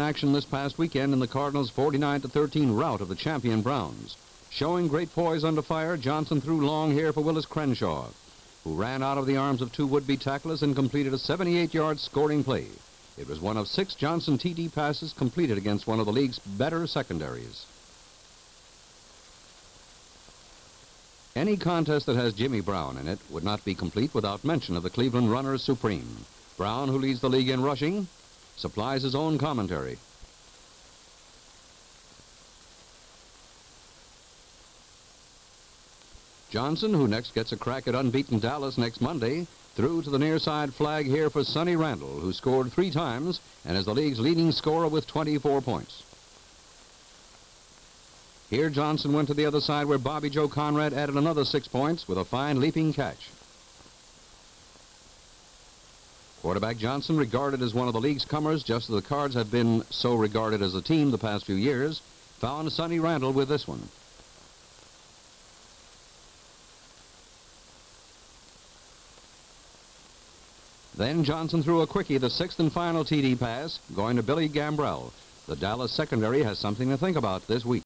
in action this past weekend in the Cardinals' 49-13 rout of the champion Browns. Showing great poise under fire, Johnson threw long here for Willis Crenshaw, who ran out of the arms of two would-be tacklers and completed a 78-yard scoring play. It was one of six Johnson TD passes completed against one of the league's better secondaries. Any contest that has Jimmy Brown in it would not be complete without mention of the Cleveland runners supreme. Brown, who leads the league in rushing, supplies his own commentary. Johnson, who next gets a crack at unbeaten Dallas next Monday, threw to the near side flag here for Sonny Randle, who scored three times and is the league's leading scorer with 24 points. Here Johnson went to the other side where Bobby Joe Conrad added another six points with a fine leaping catch. Quarterback Johnson, regarded as one of the league's comers, just as the Cards have been so regarded as a team the past few years, found Sonny Randle with this one. Then Johnson threw a quickie, the sixth and final TD pass, going to Billy Gambrell. The Dallas secondary has something to think about this week.